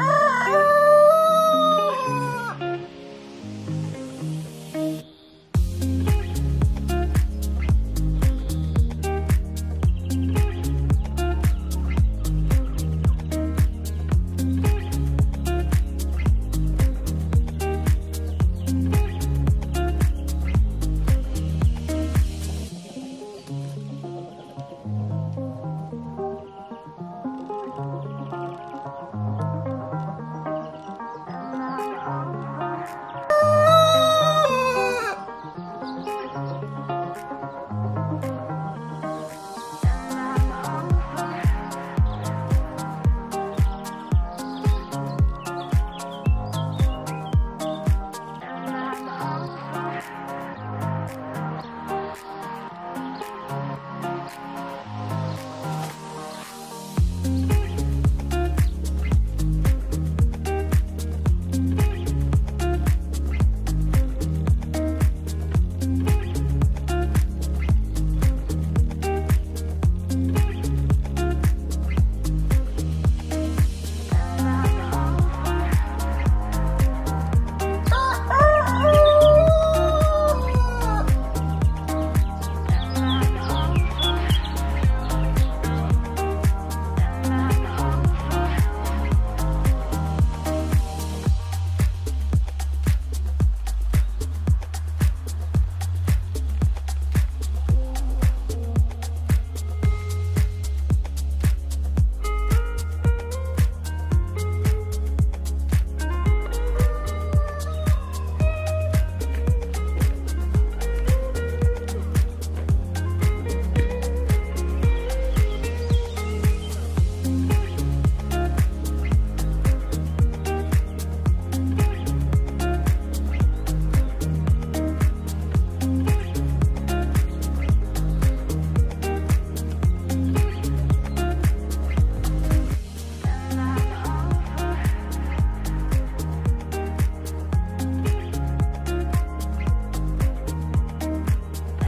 Oh.